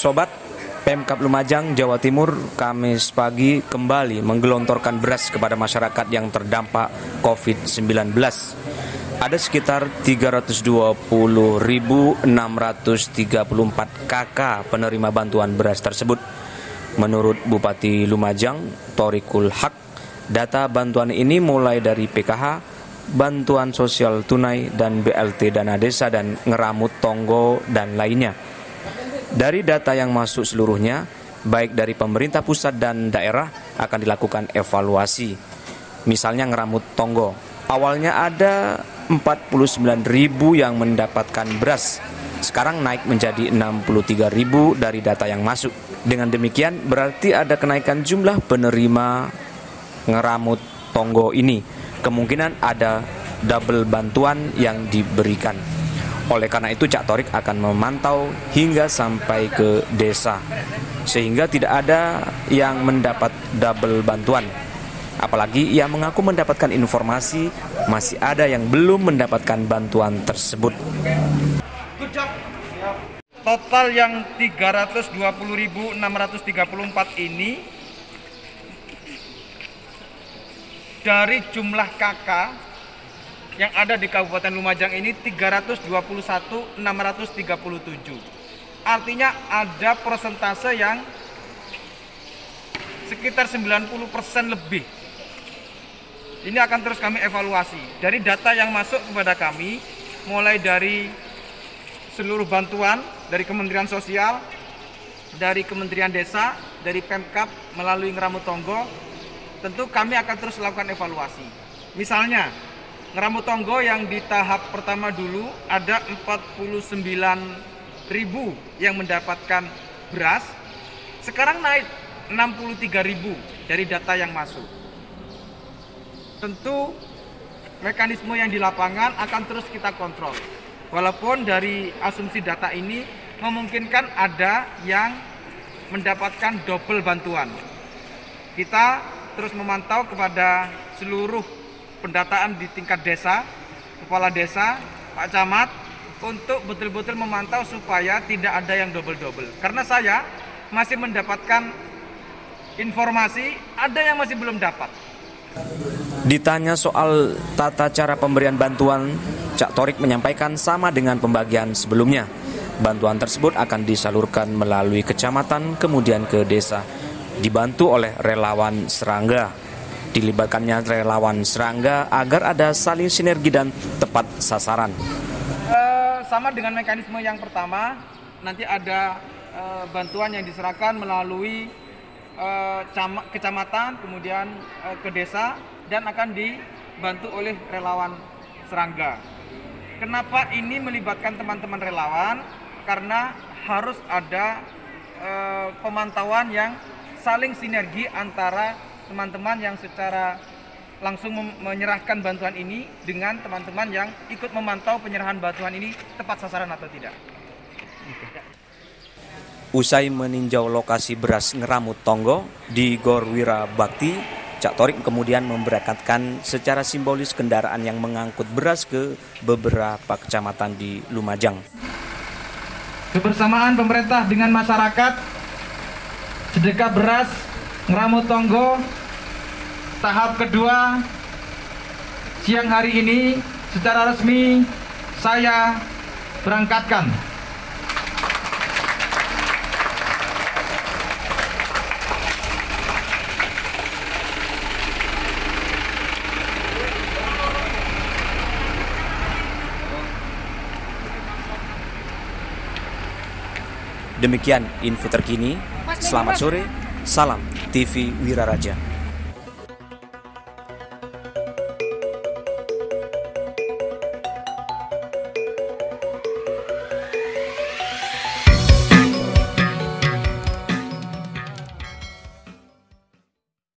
Sobat, Pemkap Lumajang, Jawa Timur, Kamis pagi kembali menggelontorkan beras kepada masyarakat yang terdampak COVID-19. Ada sekitar 320.634 KK penerima bantuan beras tersebut. Menurut Bupati Lumajang, Torikul Haq, data bantuan ini mulai dari PKH, bantuan sosial tunai, dan BLT dana desa dan ngeramut tonggo dan lainnya. Dari data yang masuk seluruhnya, baik dari pemerintah pusat dan daerah akan dilakukan evaluasi. Misalnya ngeramut tonggo. Awalnya ada 49 ribu yang mendapatkan beras. Sekarang naik menjadi 63 ribu dari data yang masuk. Dengan demikian berarti ada kenaikan jumlah penerima ngeramut tonggo ini. Kemungkinan ada double bantuan yang diberikan. Oleh karena itu Cak Torik akan memantau hingga sampai ke desa sehingga tidak ada yang mendapat double bantuan. Apalagi ia mengaku mendapatkan informasi masih ada yang belum mendapatkan bantuan tersebut. Total yang 320.634 ini dari jumlah kakak yang ada di Kabupaten Lumajang ini 321.637. Artinya ada persentase yang sekitar 90% lebih. Ini akan terus kami evaluasi. Dari data yang masuk kepada kami, mulai dari seluruh bantuan dari Kementerian Sosial, dari Kementerian Desa, dari Pemkap melalui Ngeramut Tonggo, tentu kami akan terus lakukan evaluasi. Misalnya, Ngeramut Tonggo yang di tahap pertama dulu ada 49 ribu yang mendapatkan beras. Sekarang naik 63 ribu dari data yang masuk. Tentu mekanisme yang di lapangan akan terus kita kontrol. Walaupun dari asumsi data ini memungkinkan ada yang mendapatkan double bantuan. Kita terus memantau kepada seluruh pendataan di tingkat desa, kepala desa, Pak Camat untuk betul-betul memantau supaya tidak ada yang double-double. Karena saya masih mendapatkan informasi ada yang masih belum dapat. Ditanya soal tata cara pemberian bantuan, Cak Torik menyampaikan sama dengan pembagian sebelumnya. Bantuan tersebut akan disalurkan melalui kecamatan kemudian ke desa, dibantu oleh relawan serangga dilibatkannya relawan serangga agar ada saling sinergi dan tepat sasaran. Uh, sama dengan mekanisme yang pertama, nanti ada uh, bantuan yang diserahkan melalui uh, kecamatan, kemudian uh, ke desa, dan akan dibantu oleh relawan serangga. Kenapa ini melibatkan teman-teman relawan? Karena harus ada uh, pemantauan yang saling sinergi antara teman-teman yang secara langsung menyerahkan bantuan ini dengan teman-teman yang ikut memantau penyerahan bantuan ini tepat sasaran atau tidak. Usai meninjau lokasi beras ngeramut Tonggo di Gor Wira Bakti, Cak Torik kemudian memberangkatkan secara simbolis kendaraan yang mengangkut beras ke beberapa kecamatan di Lumajang. Kebersamaan pemerintah dengan masyarakat, sedekah beras ngeramut Tonggo tahap kedua siang hari ini secara resmi saya berangkatkan. Demikian info terkini. Selamat sore. Salam TV Wiraraja.